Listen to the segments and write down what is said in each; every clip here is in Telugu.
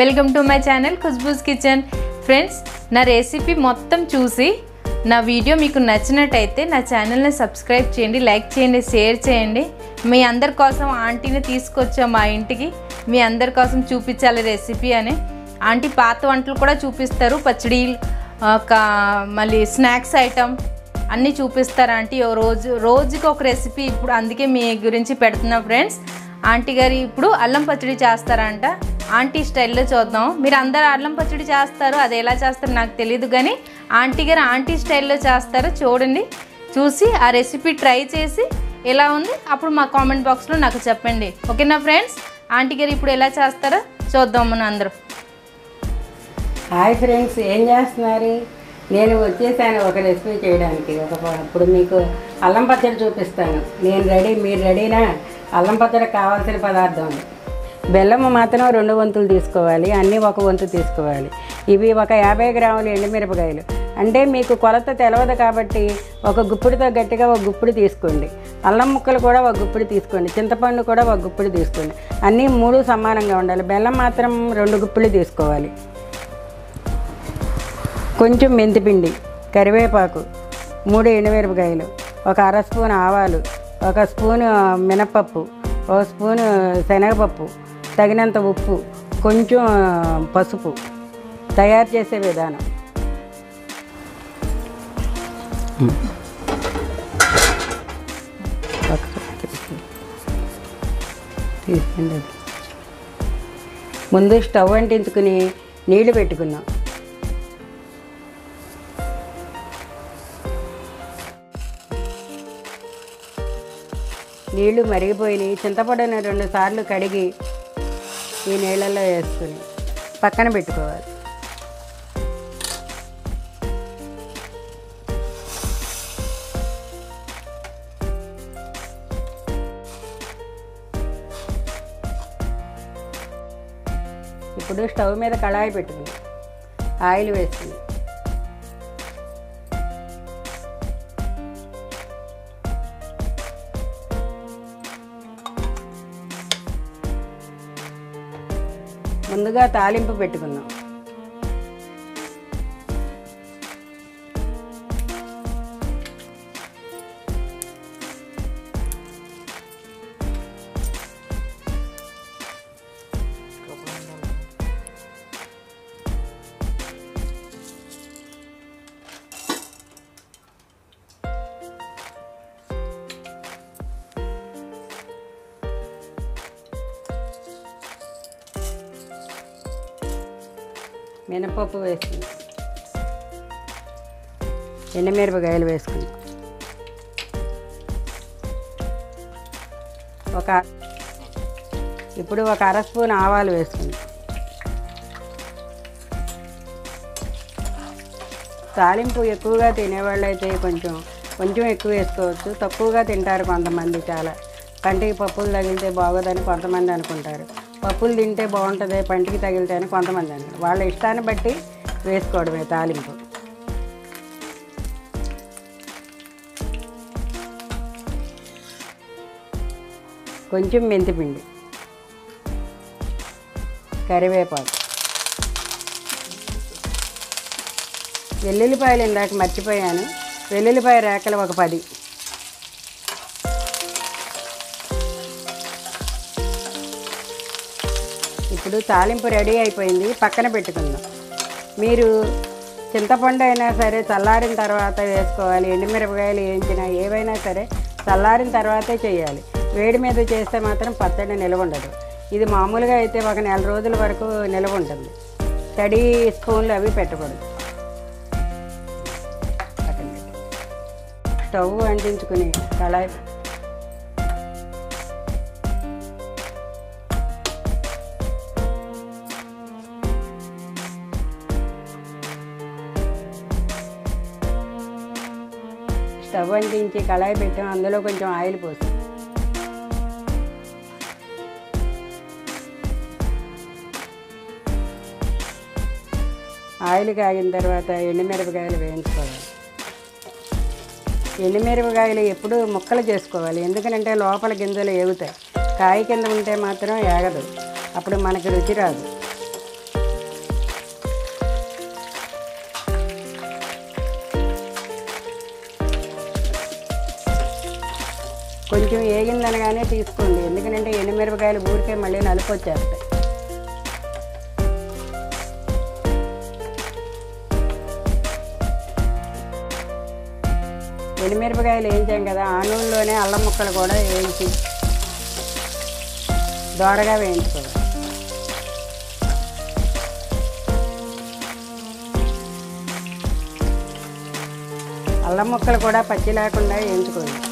Welcome to my channel Khushboo's kitchen. Friends నా రెసిపీ మొత్తం చూసి నా వీడియో మీకు నచ్చినట్టయితే నా ఛానల్ని సబ్స్క్రైబ్ చేయండి లైక్ చేయండి షేర్ చేయండి. మీ అందరి కోసం ఆంటీని తీసుకొచ్చాం మా ఇంటికి. మీ అందరి కోసం చూపించాలి రెసిపీ అని. ఆంటీ పాత వంటలు కూడా చూపిస్తారు. పచ్చడి ఒక మళ్ళీ స్నాక్స్ ఐటమ్ అన్నీ చూపిస్తారు ఆంటీ. ఓ రోజు రోజుకి ఒక రెసిపీ ఇప్పుడు అందుకే మీ గురించి పెడుతున్నా ఫ్రెండ్స్. ఆంటీ గారు ఇప్పుడు అల్లం పచ్చడి చేస్తారంట. ఆంటీ స్టైల్లో చూద్దాం. మీరు అందరు అల్లం పచ్చడి చేస్తారు అది ఎలా చేస్తారో నాకు తెలియదు కానీ ఆంటీ గారు ఆంటీ స్టైల్లో చేస్తారు చూడండి. చూసి ఆ రెసిపీ ట్రై చేసి ఎలా ఉంది అప్పుడు మా కామెంట్ బాక్స్లో నాకు చెప్పండి. ఓకేనా ఫ్రెండ్స్? ఆంటీ గారు ఇప్పుడు ఎలా చేస్తారో చూద్దాం మనం అందరూ. హాయ్ ఫ్రెండ్స్ ఏం చేస్తున్నారు? నేను వచ్చేసాను ఒక రెసిపీ చేయడానికి. ఒక ఇప్పుడు మీకు అల్లం పచ్చడి చూపిస్తాను. నేను రెడీ మీరు రెడీనా? అల్లం పచ్చడి కావాల్సిన పదార్థం. బెల్లం మాత్రం రెండు వంతులు తీసుకోవాలి అన్నీ ఒక వంతు తీసుకోవాలి. ఇవి ఒక యాభై గ్రాములు ఎండుమిరపకాయలు. అంటే మీకు కొలత తెలవదు కాబట్టి ఒక గుప్పిడితో గట్టిగా ఒక గుప్పిడి తీసుకోండి. అల్లం ముక్కలు కూడా ఒక గుప్పిడి తీసుకోండి. చింతపండు కూడా ఒక గుప్పిడి తీసుకోండి. అన్నీ మూడు సమానంగా ఉండాలి. బెల్లం మాత్రం రెండు గుప్పిళ్ళు తీసుకోవాలి. కొంచెం మెంతిపిండి కరివేపాకు మూడు ఎండుమిరపకాయలు ఒక అర స్పూన్ ఆవాలు ఒక స్పూను మినపప్పు ఒక స్పూను శనగపప్పు తగినంత ఉప్పు కొంచెం పసుపు తయారు చేసే విధానం తీసుకోండి అది. ముందు స్టవ్ అంటించుకుని నీళ్ళు పెట్టుకున్నాం నీళ్ళు మరిగిపోయినాయి చింతపడని రెండు సార్లు కడిగి ఈ నీళ్ళల్లో వేసుకుని పక్కన పెట్టుకోవాలి. ఇప్పుడు స్టవ్ మీద కళాయి పెట్టుకుని ఆయిల్ వేసుకుని ముందుగా తాలింపు పెట్టుకుందాం. మినపప్పు వేసుకుందాం ఎండమిరపకాయలు వేసుకుందాం ఒక ఇప్పుడు ఒక అర స్పూన్ ఆవాలు వేసుకుందాం తాలింపు ఎక్కువగా తినేవాళ్ళు అయితే కొంచెం కొంచెం ఎక్కువ వేసుకోవచ్చు. తక్కువగా తింటారు కొంతమంది చాలా. కంటికి పప్పులు తగిలితే బాగోదని కొంతమంది అనుకుంటారు. పప్పులు తింటే బాగుంటుంది పంటికి తగిలితే అని కొంతమంది అన్నారు వాళ్ళ ఇష్టాన్ని బట్టి వేసుకోవడమే తాలింపు. కొంచెం మెంతిపిండి. కరివేపాకు. వెల్లుల్లిపాయలు ఇందాక మర్చిపోయాను. వెల్లుల్లిపాయ రేకలు ఒక పది. ఇప్పుడు తాలింపు రెడీ అయిపోయింది. పక్కన పెట్టుకుందాం. మీరు చింతపండు అయినా సరే చల్లారిన తర్వాత వేసుకోవాలి. ఎండుమిరపకాయలు వేయించినా ఏవైనా సరే చల్లారిన తర్వాతే చేయాలి. వేడి మీద చేస్తే మాత్రం పచ్చడి నిలవ ఉండదు. ఇది మామూలుగా అయితే ఒక నెల రోజుల వరకు నిలవ ఉంటుంది. తడి స్పూన్లు అవి పెట్టకూడదు. స్టవ్ అంటించుకుని కళాయి స్టవ్ కళాయి పెట్టాం అందులో కొంచెం ఆయిల్ పోసాం. ఆయిల్ కాగిన తర్వాత ఎండుమిరపకాయలు వేయించుకోవాలి. ఎండుమిరపకాయలు ఎప్పుడు ముక్కలు చేసుకోవాలి ఎందుకంటే లోపల గింజలు ఏగుతాయి. కాయ కింద ఉంటే మాత్రం ఏగదు అప్పుడు మనకి రుచి రాదు. కొంచెం వేగిందనగానే తీసుకోండి. ఎందుకంటే ఎండుమిరపకాయలు ఊరికే మళ్ళీ నలుపు వచ్చేస్తాయి ఎండుమిరపకాయలు వేయించాం కదా ఆ నూనెలోనే అల్లం ముక్కలు కూడా వేయించి దోరగా వేయించుకోవాలి. అల్లం ముక్కలు కూడా పచ్చి లేకుండా వేయించుకోండి.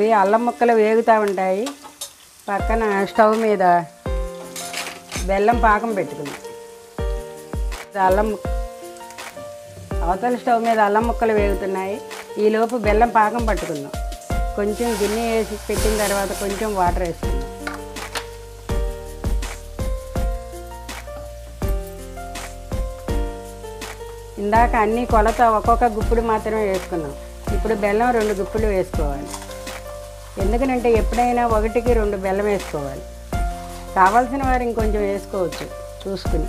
ఇవి అల్లం ముక్కలు వేగుతూ ఉంటాయి. పక్కన స్టవ్ మీద బెల్లం పాకం పెట్టుకుంది అల్లం అవతల స్టవ్ మీద అల్లం ముక్కలు వేగుతున్నాయి. ఈలోపు బెల్లం పాకం పట్టుకుందాం కొంచెం గిన్నె వేసి పెట్టిన తర్వాత కొంచెం వాటర్ వేసుకుందాం ఇందాక అన్ని కొలత ఒక్కొక్క గుప్పుడు మాత్రమే వేసుకున్నాం. ఇప్పుడు బెల్లం రెండు గుప్పులు వేసుకోవాలి. ఎందుకనంటే ఎప్పుడైనా ఒకటికి రెండు బెల్లం వేసుకోవాలి. కావాల్సిన వారు ఇంకొంచెం వేసుకోవచ్చు. చూసుకుని.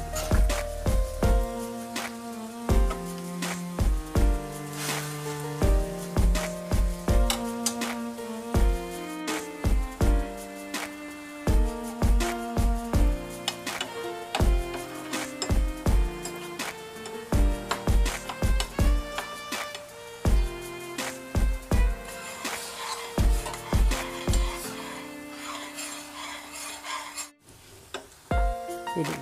ఇది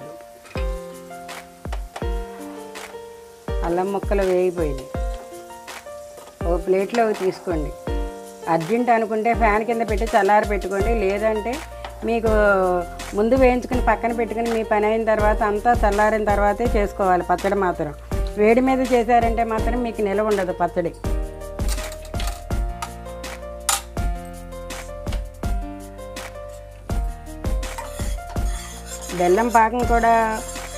అల్లం ముక్కలు వేగిపోయింది ఓ ప్లేట్లో తీసుకోండి. అర్జెంట్ అనుకుంటే ఫ్యాన్ కింద పెట్టి చల్లారి పెట్టుకోండి. లేదంటే మీకు ముందు వేయించుకుని పక్కన పెట్టుకుని మీ పని అయిన తర్వాత అంతా చల్లారిన తర్వాతే చేసుకోవాలి పచ్చడి మాత్రం. వేడి మీద చేశారంటే మాత్రం మీకు నిలవ ఉండదు పచ్చడి. బెల్లం పాకం కూడా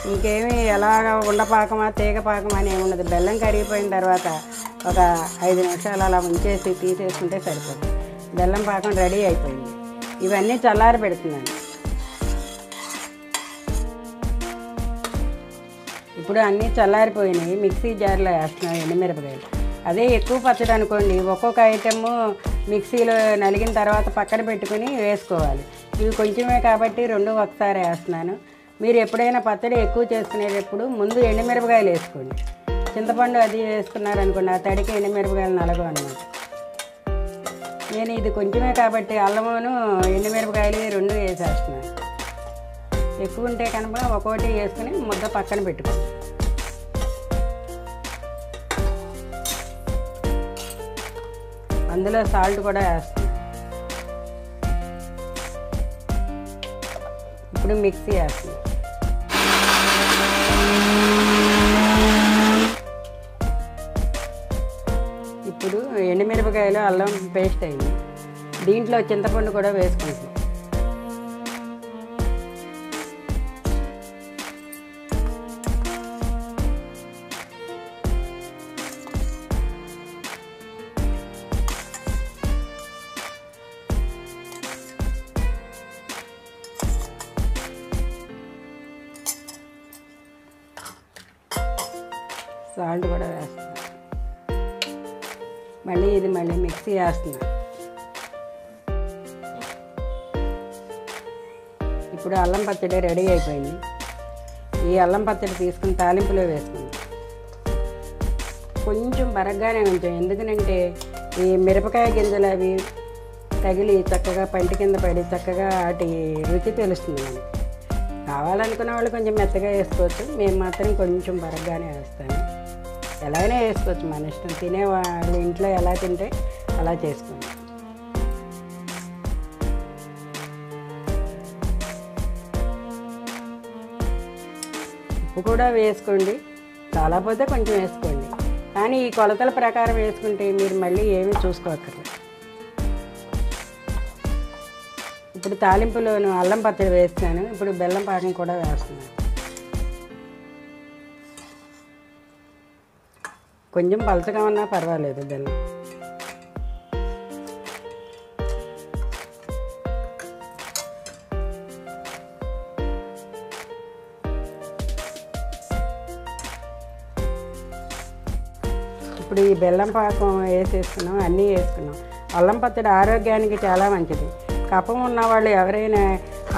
ఇంకేమి ఎలాగ ఉండపాకమా తీగ పాకమా అని ఏముండదు. బెల్లం కరిగిపోయిన తర్వాత ఒక ఐదు నిమిషాలు అలా ఉంచేసి తీసేసుకుంటే సరిపోతుంది. బెల్లం పాకం రెడీ అయిపోయింది. ఇవన్నీ చల్లారి పెడుతున్నాను. ఇప్పుడు అన్నీ చల్లారిపోయినాయి. మిక్సీ జార్లో వేస్తున్నాను ఎండుమిరపకాయలు. అదే ఎక్కువ పచ్చడి అనుకోండి. ఒక్కొక్క ఐటెము మిక్సీలో నలిగిన తర్వాత పక్కన పెట్టుకుని వేసుకోవాలి. ఇవి కొంచెమే కాబట్టి రెండు ఒకసారి వేస్తున్నాను. మీరు ఎప్పుడైనా పచ్చడి ఎక్కువ చేసుకునేటప్పుడు ముందు ఎండుమిరపకాయలు వేసుకోండి. చింతపండు అది వేసుకున్నారనుకోండి ఆ తడికి ఎండుమిరపకాయలు నలగవు అనమాట నేను ఇది కొంచెమే కాబట్టి అల్లమును ఎండుమిరపకాయలు రెండు వేసేస్తున్నాను. ఎక్కువ ఉంటే కనుక ఒక్కొక్కటి వేసుకుని ముద్ద పక్కన పెట్టుకోండి. అందులో సాల్ట్ కూడా వేస్తాను ఇప్పుడు మిక్సీ వేస్తాను ఇప్పుడు ఎండుమిరపకాయలు అల్లం పేస్ట్ అయింది. దీంట్లో చింతపండు కూడా వేసుకుంటాం సాల్ట్ కూడా వేస్తున్నా. మళ్ళీ ఇది మళ్ళీ మిక్సీ వేస్తున్నా. ఇప్పుడు అల్లం పచ్చడి రెడీ అయిపోయింది. ఈ అల్లం పచ్చడి తీసుకుని తాలింపులో వేసుకుంది. కొంచెం బరగ్గానే ఉంచాం ఎందుకనంటే ఈ మిరపకాయ గింజలు అవి తగిలి చక్కగా పంటి కింద పడి చక్కగా వాటి రుచి తెలుస్తుంది మనకి. కావాలనుకున్న వాళ్ళు కొంచెం మెత్తగా వేసుకోవచ్చు. మేము మాత్రం కొంచెం బరగ్గానే వేస్తాను ఎలాగైనా వేసుకోవచ్చు. మన ఇష్టం తినే వాళ్ళ ఇంట్లో ఎలా తింటే అలా చేసుకోండి ఉప్పు కూడా వేసుకోండి. చాలా పోతే కొంచెం వేసుకోండి. కానీ ఈ కొలతల ప్రకారం వేసుకుంటే మీరు మళ్ళీ ఏమీ చూసుకోకర్లేదు. ఇప్పుడు తాలింపులోను అల్లం పచ్చడి వేస్తున్నాను. ఇప్పుడు బెల్లం పాకం కూడా వేస్తున్నాను. కొంచెం పలచగా ఉన్నా పర్వాలేదు బెల్లం ఇప్పుడు ఈ బెల్లం పాకం వేసేసుకున్నాం అన్నీ వేసుకున్నాం. అల్లం పచ్చడి ఆరోగ్యానికి చాలా మంచిది. కపం ఉన్నవాళ్ళు ఎవరైనా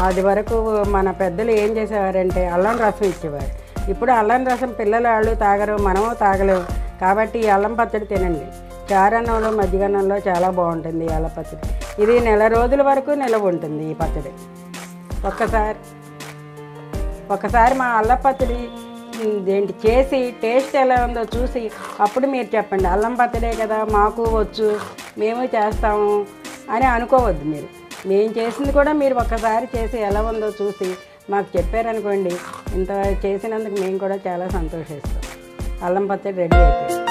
అది వరకు మన పెద్దలు ఏం చేసేవారంటే అల్లం రసం ఇచ్చేవారు. ఇప్పుడు అల్లం రసం పిల్లలు వాళ్ళు తాగరు మనము తాగలేము. కాబట్టి ఈ అల్లం పచ్చడి తినండి. చారన్నంలో మజ్జిగన్నంలో చాలా బాగుంటుంది ఈ అల్లం పచ్చడి. ఇది నెల రోజుల వరకు నిలవ ఉంటుంది ఈ పచ్చడి. ఒక్కసారి ఒకసారి మా అల్లం పచ్చడి ఏంటి చేసి టేస్ట్ ఎలా ఉందో చూసి అప్పుడు మీరు చెప్పండి. అల్లం పచ్చడే కదా మాకు వచ్చు మేము చేస్తాము అని అనుకోవద్దు మీరు. మేము చేసింది కూడా మీరు ఒక్కసారి చేసి ఎలా ఉందో చూసి మాకు చెప్పారనుకోండి ఇంత చేసినందుకు మేము కూడా చాలా సంతోషిస్తాం. అల్లం పచ్చడి రెడీ అయిపోయింది